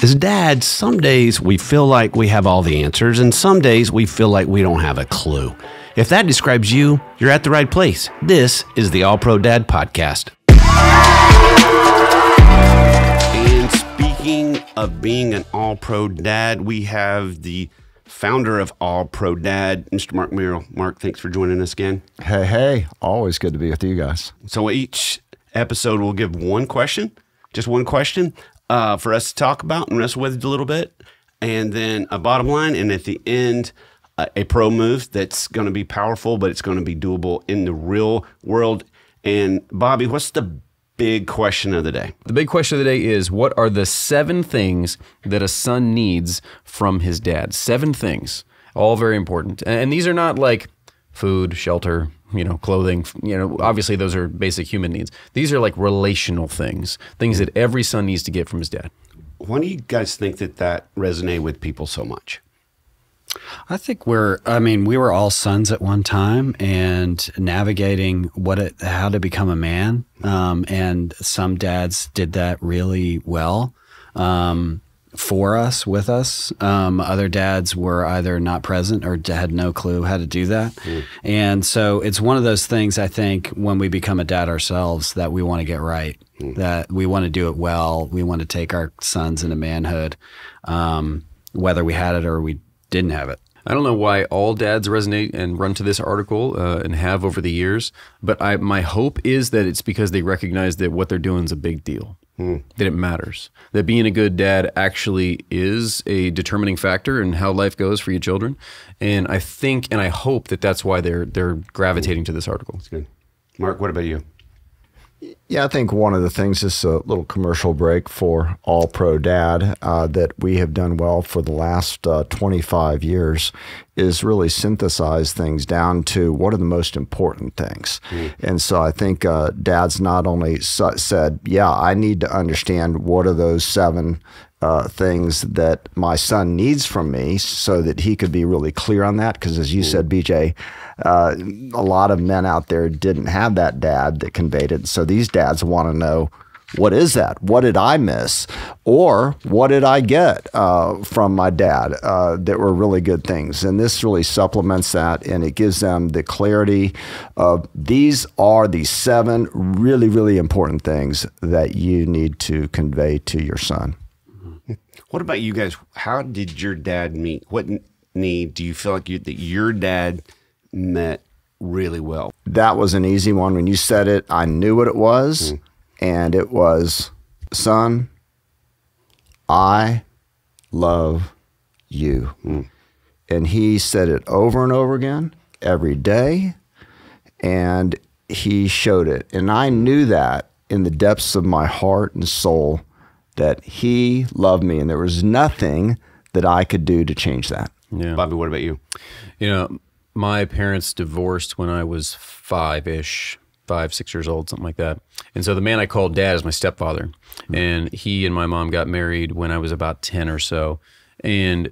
As dads, some days we feel like we have all the answers, and some days we feel like we don't have a clue. If that describes you, you're at the right place. This is the All Pro Dad Podcast. And speaking of being an All Pro Dad, we have the founder of All Pro Dad, Mr. Mark Merrill. Mark, thanks for joining us again. Hey, hey, always good to be with you guys. So each episode we'll give one question, just one question uh, for us to talk about and wrestle with a little bit, and then a bottom line, and at the end, uh, a pro move that's going to be powerful, but it's going to be doable in the real world. And Bobby, what's the big question of the day? The big question of the day is what are the seven things that a son needs from his dad? Seven things, all very important. And these are not like food, shelter, you know, clothing, you know, obviously those are basic human needs. These are like relational things, things that every son needs to get from his dad. Why do you guys think that that resonate with people so much? I think we're, I mean, we were all sons at one time and navigating what it, how to become a man. Um, and some dads did that really well. Um, for us, with us. Um, other dads were either not present or had no clue how to do that. Mm. And so it's one of those things I think when we become a dad ourselves that we want to get right, mm. that we want to do it well. We want to take our sons into manhood, um, whether we had it or we didn't have it. I don't know why all dads resonate and run to this article uh, and have over the years, but I, my hope is that it's because they recognize that what they're doing is a big deal. Mm. That it matters. That being a good dad actually is a determining factor in how life goes for your children. And I think and I hope that that's why they're they're gravitating to this article. That's good. Mark, what about you? Yeah, I think one of the things is a little commercial break for All Pro Dad uh, that we have done well for the last uh, 25 years is really synthesize things down to what are the most important things. Mm. And so I think uh, dads not only said, yeah, I need to understand what are those seven uh, things that my son needs from me so that he could be really clear on that. Because as you said, BJ, uh, a lot of men out there didn't have that dad that conveyed it. So these dads want to know what is that? What did I miss? Or what did I get uh, from my dad uh, that were really good things? And this really supplements that and it gives them the clarity of these are the seven really, really important things that you need to convey to your son. What about you guys? How did your dad meet? What need do you feel like you, that your dad met really well? That was an easy one. When you said it, I knew what it was. Mm. And it was, son, I love you. Mm. And he said it over and over again every day. And he showed it. And I knew that in the depths of my heart and soul that he loved me. And there was nothing that I could do to change that. Yeah. Bobby, what about you? You know, my parents divorced when I was five ish, five, six years old, something like that. And so the man I called dad is my stepfather. Mm -hmm. And he and my mom got married when I was about 10 or so. And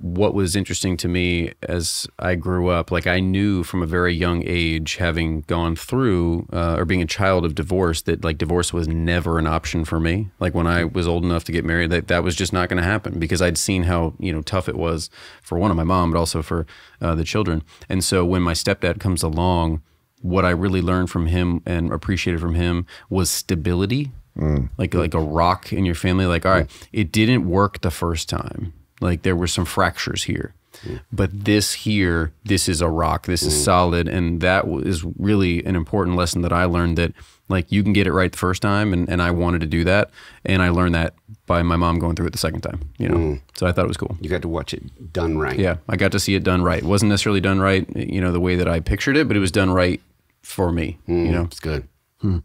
what was interesting to me as I grew up, like I knew from a very young age, having gone through uh, or being a child of divorce, that like divorce was never an option for me. Like when I was old enough to get married, that that was just not going to happen because I'd seen how you know tough it was for one of my mom, but also for uh, the children. And so when my stepdad comes along, what I really learned from him and appreciated from him was stability. Mm. Like like a rock in your family. Like, all right, it didn't work the first time like there were some fractures here. Mm. But this here, this is a rock. This is mm. solid, and that is really an important lesson that I learned. That like you can get it right the first time, and, and I wanted to do that, and I learned that by my mom going through it the second time. You know, mm. so I thought it was cool. You got to watch it done right. Yeah, I got to see it done right. It wasn't necessarily done right, you know, the way that I pictured it, but it was done right for me. Mm. You know, it's good. Hmm.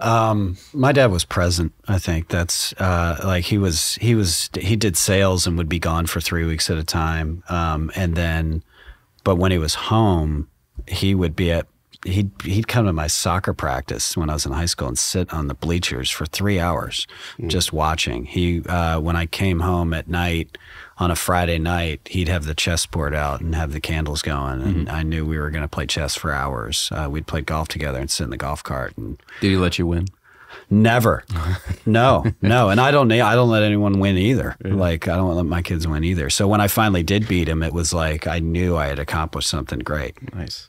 Um, my dad was present. I think that's uh, like he was. He was. He did sales and would be gone for three weeks at a time. Um, and then, but when he was home, he would be at. He'd he'd come to my soccer practice when I was in high school and sit on the bleachers for three hours, mm. just watching. He uh, when I came home at night on a Friday night, he'd have the chessboard out and have the candles going, and mm-hmm. I knew we were going to play chess for hours. Uh, we'd play golf together and sit in the golf cart. And did he let you win? Never. No, no. And I don't I don't let anyone win either. Like I don't let my kids win either. So when I finally did beat him, it was like I knew I had accomplished something great. Nice.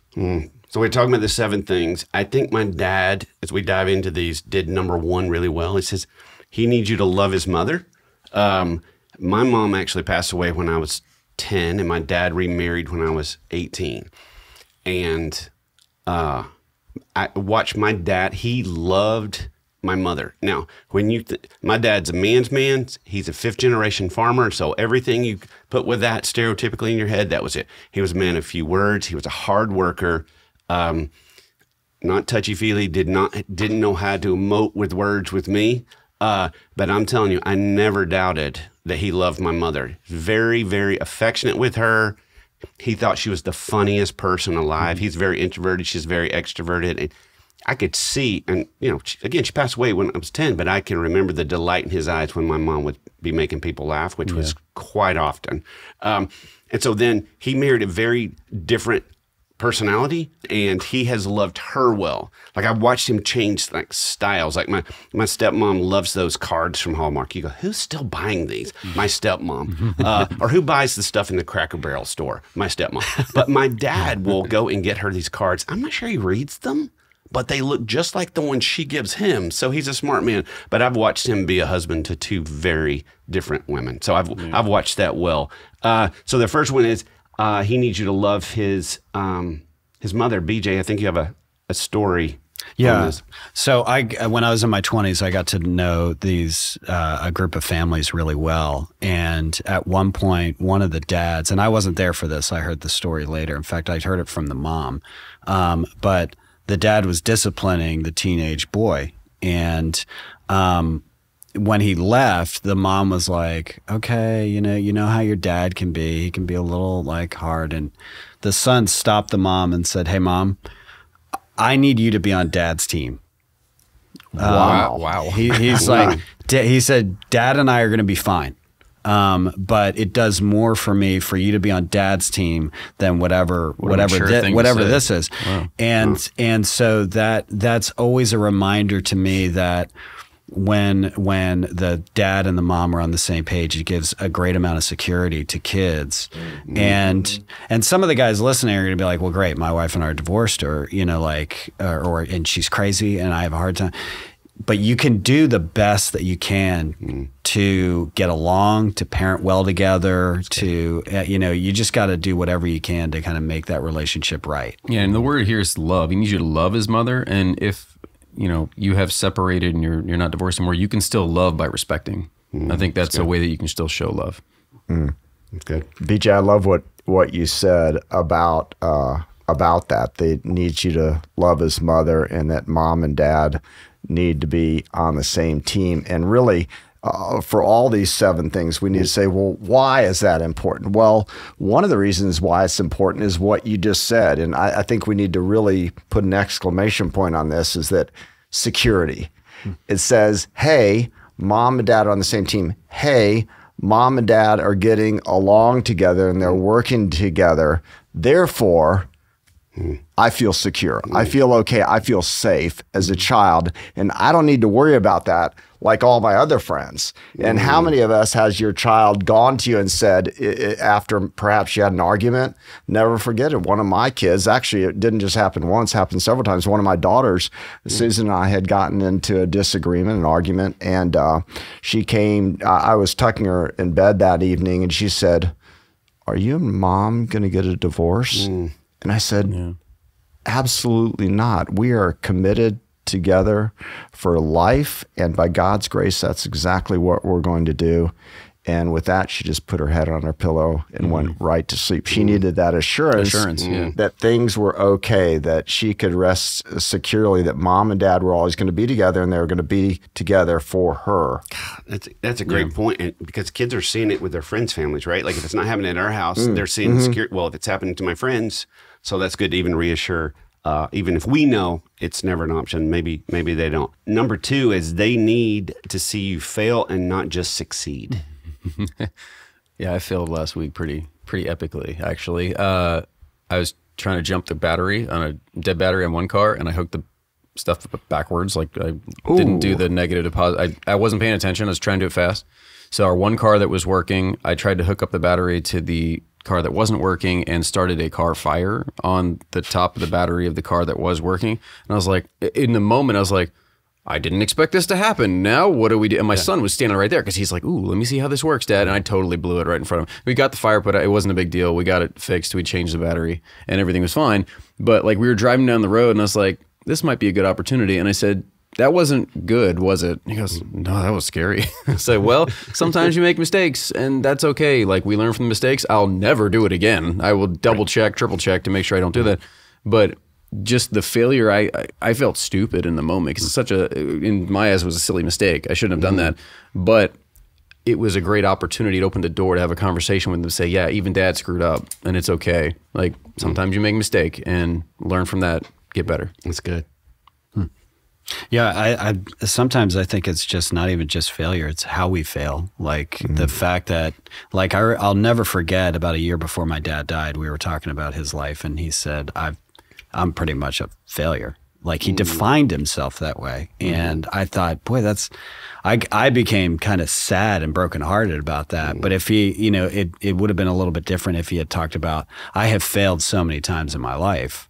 So we're talking about the seven things. I think my dad, as we dive into these, did number one really well. He says he needs you to love his mother. Um, my mom actually passed away when I was 10, and my dad remarried when I was 18. And uh, I watched my dad, he loved my mother. Now, when you, my dad's a man's man, he's a fifth generation farmer. So everything you put with that stereotypically in your head, that was it. He was a man of few words. He was a hard worker. Um, not touchy feely, did not didn't know how to emote with words with me. Uh, but I'm telling you, I never doubted that he loved my mother. Very, very affectionate with her. He thought she was the funniest person alive. He's very introverted. She's very extroverted. And I could see, and you know, she, again, she passed away when I was 10, but I can remember the delight in his eyes when my mom would be making people laugh, which was quite often. Um, and so then he married a very different personality and he has loved her well. Like I've watched him change like styles. Like my my stepmom loves those cards from hallmark. You go who's still buying these? My stepmom. Uh, or who buys the stuff in the cracker barrel store? My stepmom. But my dad will go and get her these cards. I'm not sure he reads them but they look just like the ones she gives him. So he's a smart man. But I've watched him be a husband to two very different women. So I've I've watched that well. Uh, so the first one is uh, he needs you to love his um, his mother, BJ. I think you have a, a story. Yeah. So I, when I was in my twenties, I got to know these uh, a group of families really well. And at one point, one of the dads, and I wasn't there for this. I heard the story later. In fact, I heard it from the mom. Um, but the dad was disciplining the teenage boy, and um, when he left, the mom was like, "Okay, you know, you know how your dad can be. He can be a little like hard." And the son stopped the mom and said, "Hey, mom." I need you to be on dad's team. Wow. Wow. He, he's like, "Da- he said, Dad and I are going to be fine. Um, but it does more for me for you to be on dad's team than whatever, What whatever, mature thi- whatever this is. And, and so that, that's always a reminder to me that when, when the dad and the mom are on the same page, it gives a great amount of security to kids. And, and some of the guys listening are going to be like, well, great. My wife and I are divorced or, you know, like, or, or, and she's crazy and I have a hard time but you can do the best that you can to get along, to parent well together, to uh, you know, you just got to do whatever you can to kind of make that relationship right. Yeah, and the word here is love. He needs you to love his mother, and if you know you have separated and you're you're not divorced anymore, you can still love by respecting. I think that's a way that you can still show love. That's good. BJ, I love what what you said about uh, about that. They need you to love his mother, and that mom and dad need to be on the same team. And really, uh, for all these seven things, we need to say, well, why is that important? Well, one of the reasons why it's important is what you just said, and I, I think we need to really put an exclamation point on this: is that security. Hmm. It says, hey, mom and dad are on the same team. Hey, mom and dad are getting along together and they're working together. Therefore, hmm. I feel secure. I hmm. feel okay. I feel safe as a child. And I don't need to worry about that like all my other friends. And how mm. many of us has your child gone to you and said, after perhaps you had an argument, never forget it. One of my kids, actually, it didn't just happen once, happened several times. One of my daughters, mm. Susan and I had gotten into a disagreement, an argument, and uh, she came, I I was tucking her in bed that evening, and she said, Are you and mom going to get a divorce? Mm. And I said, Absolutely not. We are committed together for life. And by God's grace, that's exactly what we're going to do. And with that, she just put her head on her pillow and went right to sleep. She needed that assurance, Assurance, yeah. that things were okay, that she could rest securely, that mom and dad were always going to be together and they were going to be together for her. That's that's a great point, and because kids are seeing it with their friends' families, right? Like if it's not happening at our house, Mm. they're seeing Mm-hmm. security. Well, if it's happening to my friends, so that's good to even reassure. Uh, even if we know it's never an option, maybe maybe they don't. Number two is they need to see you fail and not just succeed. Yeah, I failed last week pretty pretty epically actually. Uh, I was trying to jump the battery on a dead battery on one car, and I hooked the stuff backwards. Like I didn't do the negative deposit. I, I wasn't paying attention. I was trying to do it fast. So our one car that was working, I tried to hook up the battery to the car that wasn't working and started a car fire on the top of the battery of the car that was working. And I was like, in the moment, I was like, I didn't expect this to happen. Now what do we do? And my son was standing right there because he's like, "Ooh, let me see how this works, Dad." And I totally blew it right in front of him. We got the fire put out. It wasn't a big deal. We got it fixed. We changed the battery, and everything was fine. But like we were driving down the road, and I was like, "This might be a good opportunity." And I said, "That wasn't good, was it?" He goes, "No, that was scary." I said, "Well, sometimes you make mistakes, and that's okay. Like we learn from the mistakes. I'll never do it again. I will double check, triple check to make sure I don't do that." But just the failure I, I, felt stupid in the moment because it's such a in my eyes it was a silly mistake i shouldn't have done mm-hmm. that but it was a great opportunity to open the door to have a conversation with them say yeah even dad screwed up and it's okay like mm-hmm. sometimes you make a mistake and learn from that get better That's good. Yeah, I, I sometimes I think it's just not even just failure; it's how we fail. Like mm-hmm. the fact that, like I, I'll never forget. About a year before my dad died, we were talking about his life, and he said, "I've, I'm pretty much a failure." Like he mm. defined himself that way, mm-hmm. and I thought, boy, that's. I, I became kind of sad and brokenhearted about that. Mm. But if he, you know, it, it would have been a little bit different if he had talked about, I have failed so many times in my life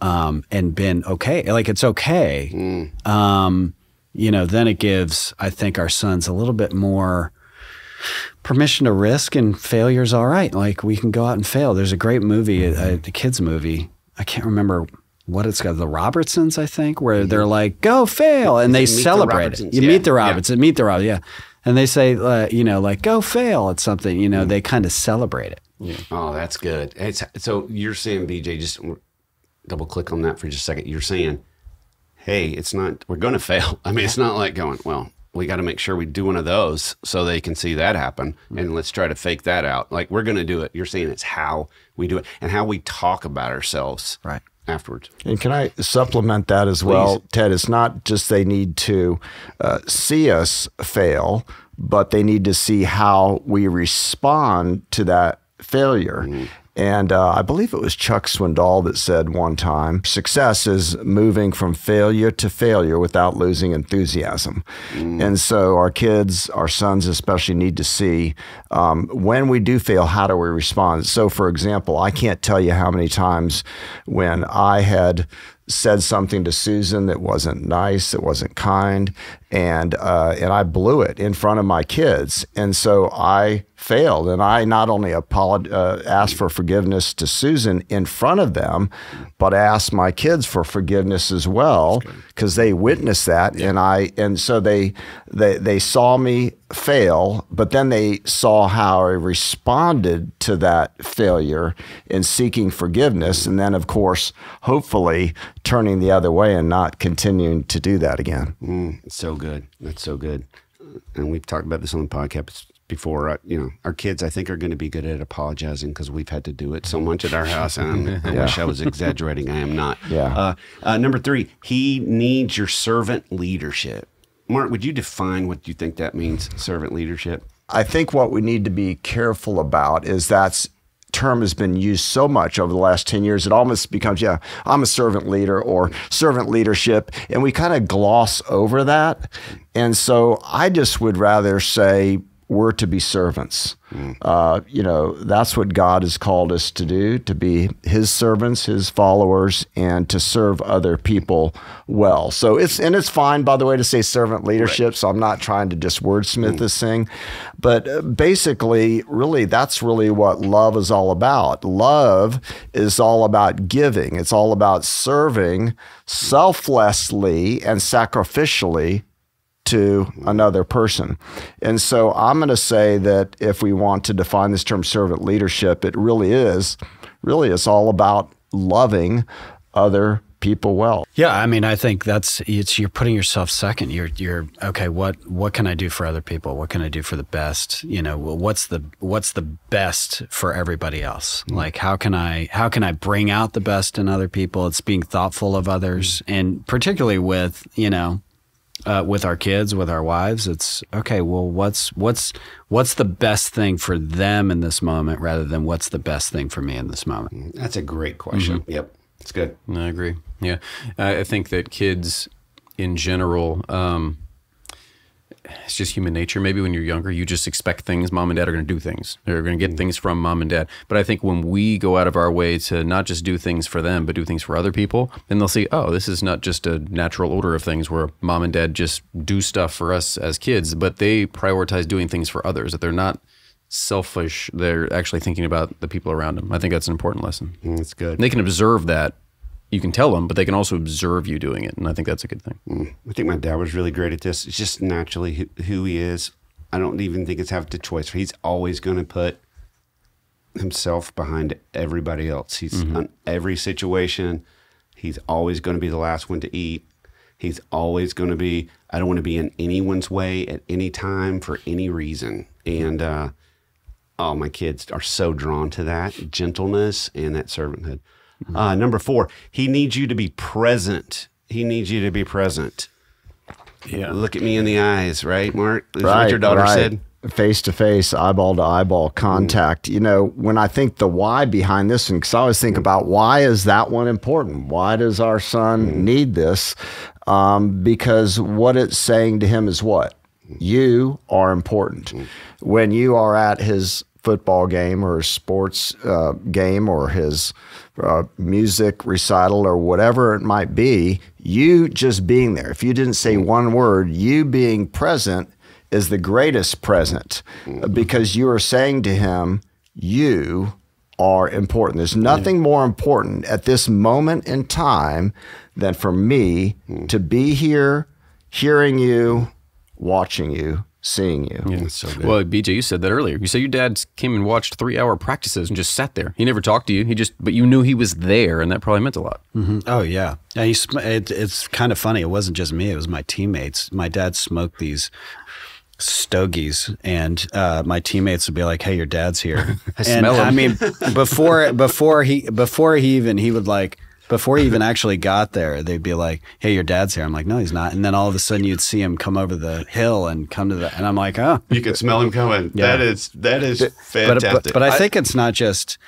um, and been okay. Like it's okay. Um, you know, then it gives, I think, our sons a little bit more permission to risk and failure's all right. Like we can go out and fail. There's a great movie, a, a kids movie. I can't remember what it's got. The Robertsons, I think, where they're like, "Go fail," and they Meet the celebrate it. You yeah. meet the Yeah. Robertsons, meet the Robertsons, yeah. And they say, uh, you know, like, "Go fail" at something. You know, they kind of celebrate it. Oh, that's good. It's, so you're saying, BJ, just double click on that for just a second. You're saying, hey, it's not, we're going to fail. I mean, it's not like going, well, we got to make sure we do one of those so they can see that happen. And let's try to fake that out. Like, we're going to do it. You're saying it's how we do it and how we talk about ourselves Right. afterwards. And can I supplement that as well, Ted? It's not just they need to uh, see us fail, but they need to see how we respond to that failure. And uh, I believe it was Chuck Swindoll that said one time success is moving from failure to failure without losing enthusiasm. And so our kids, our sons especially, need to see um, when we do fail, how do we respond? So, for example, I can't tell you how many times when I had said something to Susan that wasn't nice, that wasn't kind, and uh, and I blew it in front of my kids, and so I failed, and I not only apolog- uh, asked for forgiveness to Susan in front of them, but I asked my kids for forgiveness as well because they witnessed that, and I and so they they they saw me fail, but then they saw how I responded to that failure in seeking forgiveness, and then of course, hopefully, turning the other way and not continuing to do that again. Mm, it's so good. That's so good. And we've talked about this on the podcast before. Uh, you know, our kids, I think, are going to be good at apologizing because we've had to do it so much at our house. And I wish I was exaggerating. I am not. Yeah. Uh, uh, number three, he needs your servant leadership. Mark, would you define what you think that means, servant leadership? I think what we need to be careful about is that's term has been used so much over the last 10 years it almost becomes yeah i'm a servant leader or servant leadership and we kind of gloss over that. And so i just would rather say we're to be servants. Uh, you know that's what god has called us to do to be his servants his followers and to serve other people well. So it's and it's fine by the way to say servant leadership so i'm not trying to just wordsmith this thing. But uh, basically really that's really what love is all about. Love is all about giving. It's all about serving selflessly and sacrificially to another person. And so I'm going to say that if we want to define this term servant leadership, it really is, really it's all about loving other people well. Yeah, I mean, I think that's it's you're putting yourself second. You're you're okay. What what can I do for other people? What can I do for the best? You know, what's the what's the best for everybody else? Mm-hmm. Like, how can I how can I bring out the best in other people? It's being thoughtful of others, mm-hmm. and particularly with you know. Uh, with our kids, with our wives, it's okay. Well, what's what's what's the best thing for them in this moment, rather than what's the best thing for me in this moment? That's a great question. Yep. It's good. I agree. Yeah, I I think that kids, in general, um, it's just human nature. Maybe when you're younger, you just expect things. Mom and dad are going to do things. They're going to get things from mom and dad. But I think when we go out of our way to not just do things for them, but do things for other people, then they'll see, oh, this is not just a natural order of things where mom and dad just do stuff for us as kids, but they prioritize doing things for others. That they're not selfish. They're actually thinking about the people around them. I think that's an important lesson. Mm, It's good. And they can observe that. You can tell them, but they can also observe you doing it, and I think that's a good thing. I think my dad was really great at this. It's just naturally who, who he is. I don't even think it's have the choice. He's always going to put himself behind everybody else. He's on every situation. He's always going to be the last one to eat. He's always going to be. I don't want to be in anyone's way at any time for any reason. And uh, oh, my kids are so drawn to that gentleness and that servanthood. Uh, number four, he needs you to be present. He needs you to be present. Yeah. Look at me in the eyes, right, Mark? Is what your daughter said. Face to face, eyeball to eyeball contact. You know, when I think the why behind this one, because I always think about why is that one important? Why does our son need this? Um, because what it's saying to him is what? You are important. When you are at his football game or his sports uh, game or his uh, music recital or whatever it might be, you just being there. If you didn't say mm. one word, you being present is the greatest present mm-hmm. because you are saying to him, You are important. There's nothing more important at this moment in time than for me mm. to be here, hearing you, watching you, seeing you. That's so good. Well, BJ, you said that earlier. You said your dad came and watched three-hour practices and just sat there. He never talked to you. He just, but you knew he was there, and that probably meant a lot. Oh yeah, yeah. He it, it's kind of funny. It wasn't just me; it was my teammates. My dad smoked these stogies, and uh, my teammates would be like, "Hey, your dad's here." I and, smell him. I mean, before before he before he even he would like before he even actually got there, they'd be like, "Hey, your dad's here." I'm like, "No, he's not." And then all of a sudden, you'd see him come over the hill and come to the, and I'm like, "Oh." You can smell him coming. Yeah. That is that is But, fantastic. but, but I think it's not just,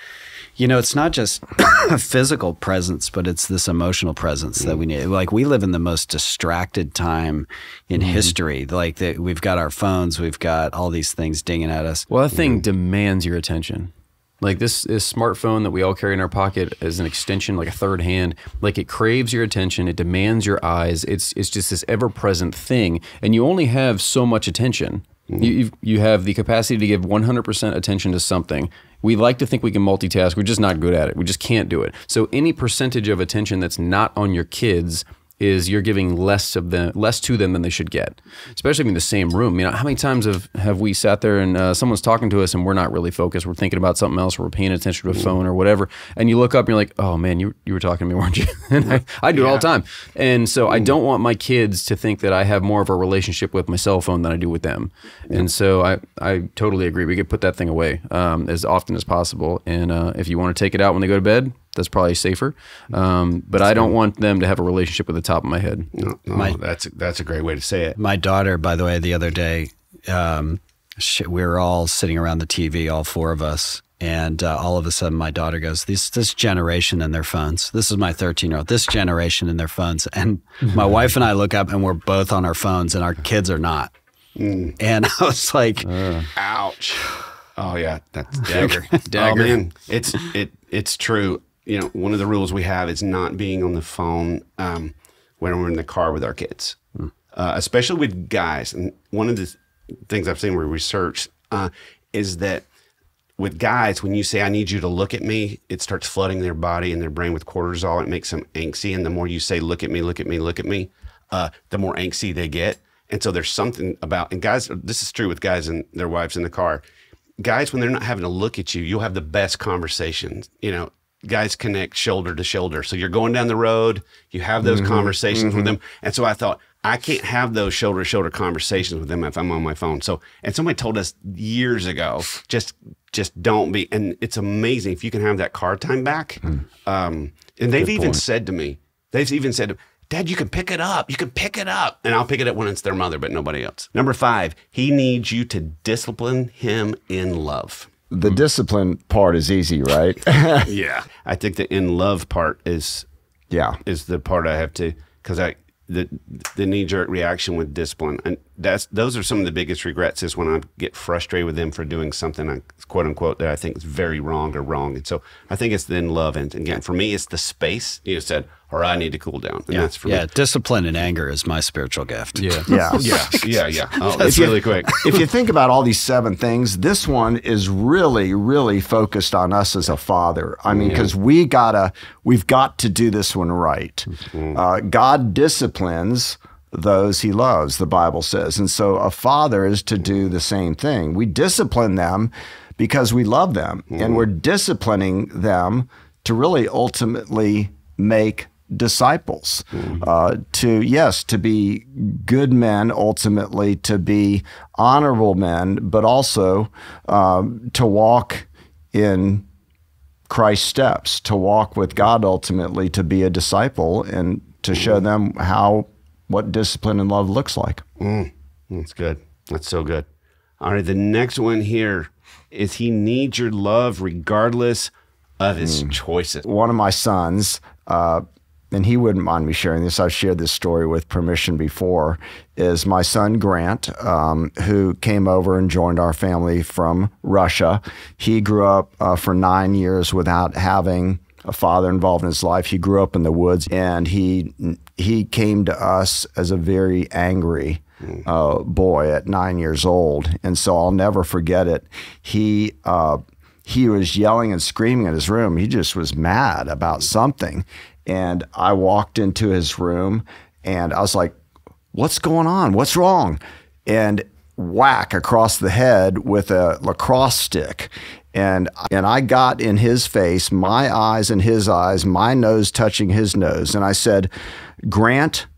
you know, it's not just a physical presence, but it's this emotional presence that mm. we need. Like we live in the most distracted time in mm-hmm. history. Like that, we've got our phones, we've got all these things dinging at us. Well, that thing mm-hmm. demands your attention. Like this, this smartphone that we all carry in our pocket as an extension, like a third hand. Like it craves your attention. It demands your eyes. It's it's just this ever present thing, and you only have so much attention. Mm-hmm. You you've, you have the capacity to give 100% attention to something. We like to think we can multitask. We're just not good at it. We just can't do it. So any percentage of attention that's not on your kids is you're giving less of them, less to them than they should get, especially in the same room. You know, how many times have, have we sat there and uh, someone's talking to us and we're not really focused. We're thinking about something else. Or we're paying attention to a phone or whatever. And you look up and you're like, oh man, you, you were talking to me, weren't you? and I, I do it all the time. And so I don't want my kids to think that I have more of a relationship with my cell phone than I do with them. And so I, I totally agree. We could put that thing away um, as often as possible. And uh, if you want to take it out when they go to bed, that's probably safer. Um, but I don't want them to have a relationship with the top of my head. no, no, that's that's a great way to say it. My daughter, by the way, the other day, um, she, we were all sitting around the TV, all four of us. And uh, all of a sudden, my daughter goes, "This this generation and their phones. This is my 13 year old. This generation and their phones." And my wife and I look up, and we're both on our phones, and our kids are not. And I was like, Ouch. Oh yeah, that's dagger. Dagger. Oh man, it's it it's true. You know, one of the rules we have is not being on the phone um, when we're in the car with our kids, uh, especially with guys. And one of the things I've seen with research uh, is that with guys, when you say "I need you to look at me," it starts flooding their body and their brain with cortisol. It makes them angsty, and the more you say "look at me, look at me, look at me," uh, the more angsty they get. And so there's something about and guys. This is true with guys and their wives in the car. Guys, when they're not having to look at you, you'll have the best conversations. You know, guys connect shoulder to shoulder. So you're going down the road, you have those mm-hmm. conversations with mm-hmm. them. And so I thought, I can't have those shoulder to shoulder conversations with them if I'm on my phone. So, and somebody told us years ago, just, just don't be. And it's amazing if you can have that car time back. Hmm. Um, and they've even said to me, they've even said, Dad, you can pick it up. You can pick it up. And I'll pick it up when it's their mother, but nobody else. Number five, he needs you to discipline him in love. The hmm. discipline part is easy, right? yeah. I think the in love part is yeah. is the part I have to because I the the knee jerk reaction with discipline and that's those are some of the biggest regrets is when I get frustrated with them for doing something I, quote unquote that I think is very wrong or wrong. And so I think it's then love. And again for me it's the space. You said or I need to cool down. And that's for yeah, me discipline and anger is my spiritual gift. Yeah. Yeah. yeah. Yeah yeah. Oh, it's really quick. If you think about all these seven things, this one is really, really focused on us as a father. I mean, because we gotta, we've got to do this one right. Uh, God disciplines those he loves, the Bible says, and so a father is to do the same thing. We discipline them because we love them, and we're disciplining them to really ultimately make disciples uh, to yes to be good men ultimately to be honorable men but also um, to walk in christ's steps to walk with god ultimately to be a disciple and to show them how what discipline and love looks like That's good. That's so good. All right, the next one here is he needs your love regardless of his choices. one of my sons, uh, and he wouldn't mind me sharing this. I've shared this story with permission before. Is my son Grant, um, who came over and joined our family from Russia. He grew up uh, for nine years without having a father involved in his life. He grew up in the woods, and he he came to us as a very angry uh, boy at nine years old, and so I'll never forget it. He uh, he was yelling and screaming in his room. He just was mad about something. And I walked into his room and I was like, What's going on? What's wrong? And whack across the head with a lacrosse stick. And, and I got in his face, my eyes in his eyes, my nose touching his nose. And I said, Grant,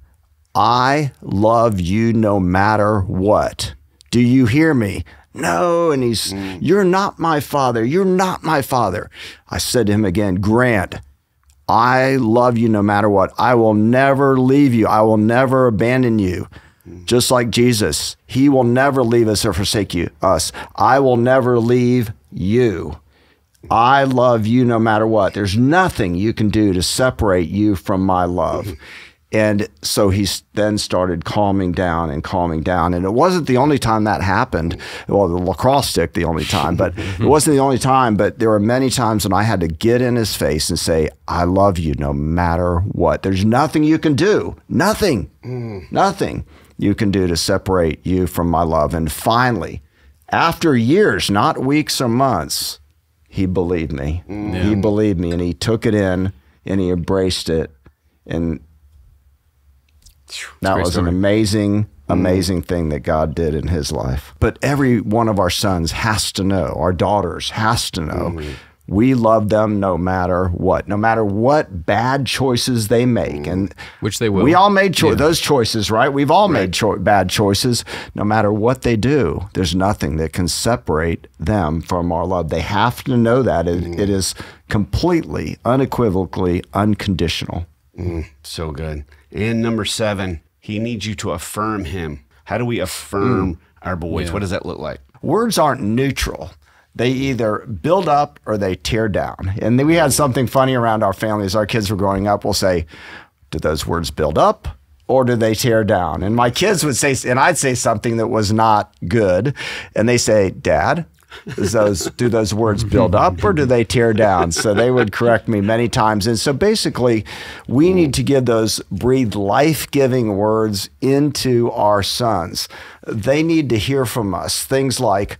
I love you no matter what. Do you hear me? No. And he's, mm. You're not my father. You're not my father. I said to him again, Grant, I love you no matter what. I will never leave you. I will never abandon you. Mm. Just like Jesus, he will never leave us or forsake you, us. I will never leave you. I love you no matter what. There's nothing you can do to separate you from my love. And so he then started calming down and calming down. And it wasn't the only time that happened. Well, the lacrosse stick, the only time, but it wasn't the only time. But there were many times when I had to get in his face and say, I love you no matter what. There's nothing you can do. Nothing. Mm. Nothing you can do to separate you from my love. And finally, after years, not weeks or months, he believed me. He believed me and he took it in and he embraced it. And that was an story. amazing, mm-hmm. amazing thing that God did in his life. But every one of our sons has to know, our daughters has to know, mm-hmm. We love them no matter what, no matter what bad choices they make. And Which they will. We all made cho- those choices, right? We've all made cho- bad choices. No matter what they do, there's nothing that can separate them from our love. They have to know that it, mm. it is completely, unequivocally unconditional. Mm, so good. And number seven, he needs you to affirm him. How do we affirm mm. our boys? What does that look like? words aren't neutral. They either build up or they tear down. And we had something funny around our family as our kids were growing up. We'll say, do those words build up or do they tear down? And my kids would say, and I'd say something that was not good. And they say, Dad, those do those words build up or do they tear down? So they would correct me many times. And so basically, we need to give those breathe life-giving words into our sons. They need to hear from us things like,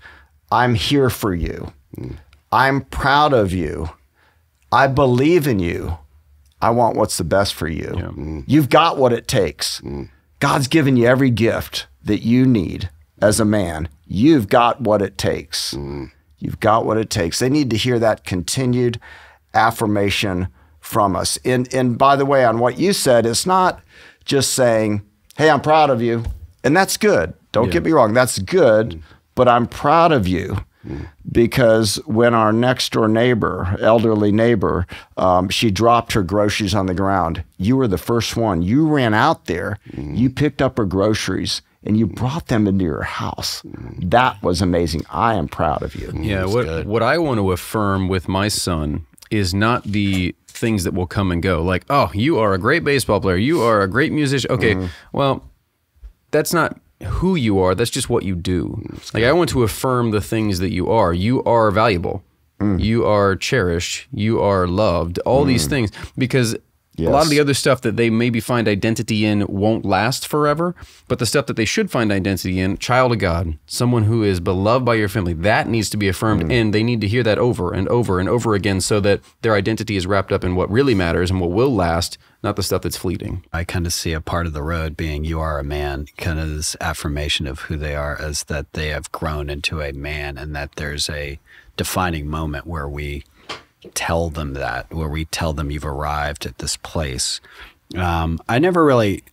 I'm here for you. Hmm. I'm proud of you. I believe in you. I want what's the best for you. Hmm. You've got what it takes. Hmm. God's given you every gift that you need as a man. You've got what it takes. You've got what it takes. They need to hear that continued affirmation from us. And, and by the way, on what you said, it's not just saying, hey, I'm proud of you. And that's good. Don't get me wrong, that's good. But I'm proud of you because when our next door neighbor, elderly neighbor, um, she dropped her groceries on the ground, you were the first one. You ran out there, you picked up her groceries, and you brought them into your house. That was amazing. I am proud of you. Yeah, what what I want to affirm with my son is not the things that will come and go. Like, oh, you are a great baseball player. You are a great musician. Okay, well, that's not who you are. That's just what you do. Mm, like, I want to affirm the things that you are. You are valuable. Mm. You are cherished. You are loved. All these mm. things because. A lot of the other stuff that they maybe find identity in won't last forever, but the stuff that they should find identity in, child of God, someone who is beloved by your family, that needs to be affirmed. And they need to hear that over and over and over again so that their identity is wrapped up in what really matters and what will last, not the stuff that's fleeting. I kind of see a part of the road being you are a man, kind of this affirmation of who they are as that they have grown into a man and that there's a defining moment where we tell them that, where we tell them you've arrived at this place. Um, I never really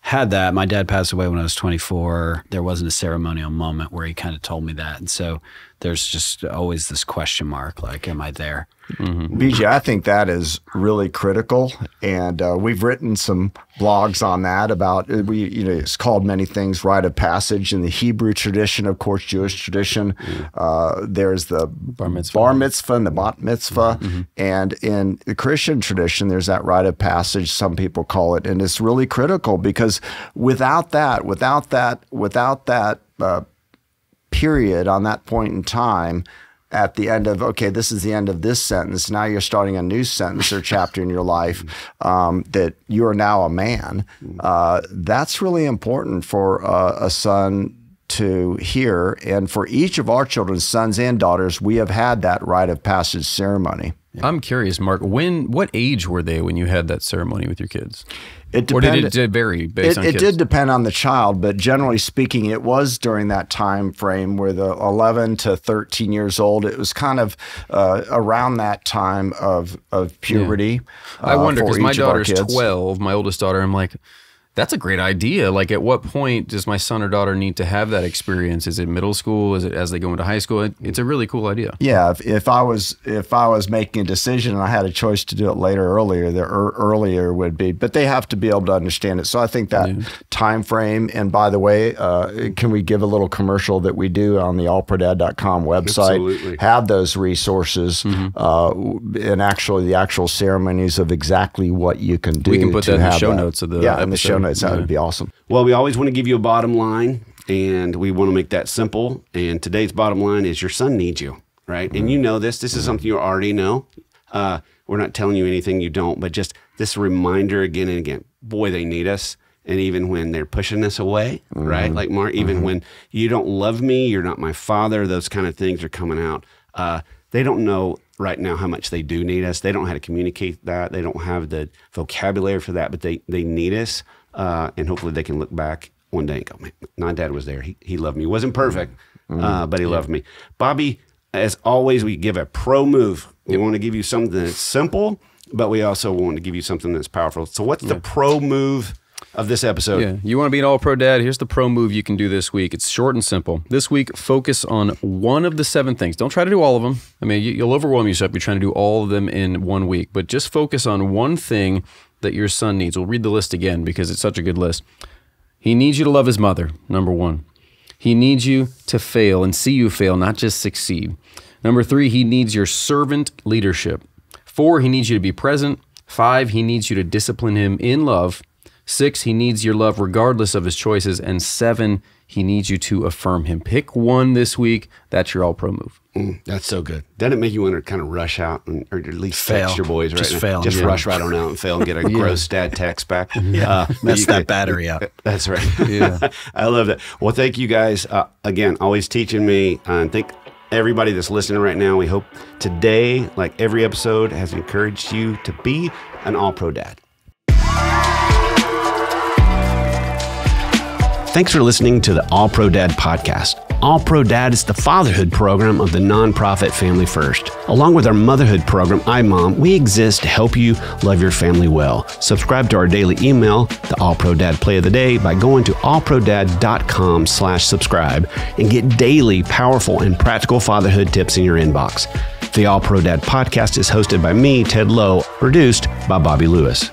had that. My dad passed away when I was 24. There wasn't a ceremonial moment where he kind of told me that. And so there's just always this question mark like, am I there? BJ, I think that is really critical, and uh, we've written some blogs on that. About uh, we, you know, it's called many things rite of passage in the Hebrew tradition, of course, Jewish tradition. Uh, there's the bar mitzvah. bar mitzvah and the bat mitzvah, and in the Christian tradition, there's that rite of passage. Some people call it, and it's really critical because without that, without that, without that. Uh, period on that point in time at the end of okay this is the end of this sentence. Now you're starting a new sentence or chapter in your life um, that you are now a man. Uh, that's really important for uh, a son to hear. And for each of our children sons and daughters we have had that rite of passage ceremony I'm curious, Mark, when what age were they when you had that ceremony with your kids? it Or did depended- it did vary based it, on it kids? did depend on the child, but generally speaking, it was during that time frame where the 11 to 13 years old. It was kind of uh, around that time of of puberty. I uh, wonder because my each of our daughter's 12, my oldest daughter. I'm like, that's a great idea. Like, at what point does my son or daughter need to have that experience? Is it middle school? Is it as they go into high school? It, it's a really cool idea. Yeah, if, if I was if I was making a decision and I had a choice to do it later or earlier, the ear earlier would be. But they have to be able to understand it. So I think that time frame. And by the way, uh, can we give a little commercial that we do on the allprodad.com website? Absolutely. Have those resources uh, and actually the actual ceremonies of exactly what you can do. We can put to that in the have show notes of the yeah in the show notes. That Yeah. would be awesome. Well, we always want to give you a bottom line, and we want to make that simple. And today's bottom line is your son needs you, right? And you know this. This is something you already know. Uh, we're not telling you anything you don't, but just this reminder again and again. Boy, they need us. And even when they're pushing us away, right? Like Mark, even when you don't love me, you're not my father, those kind of things are coming out. Uh, they don't know right now how much they do need us. They don't know how to communicate that. They don't have the vocabulary for that, but they, they need us. Uh, and hopefully they can look back one day and go, man, my dad was there. He, he loved me. He wasn't perfect, uh, but he loved me. Bobby, as always, we give a pro move. We want to give you something that's simple, but we also want to give you something that's powerful. So, what's the pro move of this episode? Yeah. You want to be an all pro dad? Here's the pro move you can do this week. It's short and simple. This week, focus on one of the seven things. Don't try to do all of them. I mean, you- you'll overwhelm yourself. if You're trying to do all of them in one week, but just focus on one thing that your son needs. We'll read the list again because it's such a good list. He needs you to love his mother, number one. He needs you to fail and see you fail, not just succeed. Number three, he needs your servant leadership. Four, he needs you to be present. Five, he needs you to discipline him in love. Six, he needs your love regardless of his choices. And seven, he needs you to affirm him. Pick one this week. That's your all pro move. Mm, that's so good. Doesn't it make you want to kind of rush out and, or at least Fail. text your boys right Just now? fail. Just Yeah. rush right on out and fail and get a gross dad text back. yeah. Mess that battery up. That's right. Yeah. I love that. Well, thank you guys. Uh, again, always teaching me. Uh, and thank everybody that's listening right now. We hope today, like every episode, has encouraged you to be an all pro dad. Thanks for listening to the All Pro Dad podcast. All Pro Dad is the fatherhood program of the nonprofit Family First. Along with our motherhood program, iMom, we exist to help you love your family well. Subscribe to our daily email, the All Pro Dad Play of the Day, by going to allprodad.com slash subscribe and get daily powerful and practical fatherhood tips in your inbox. The All Pro Dad podcast is hosted by me, Ted Lowe, produced by Bobby Lewis.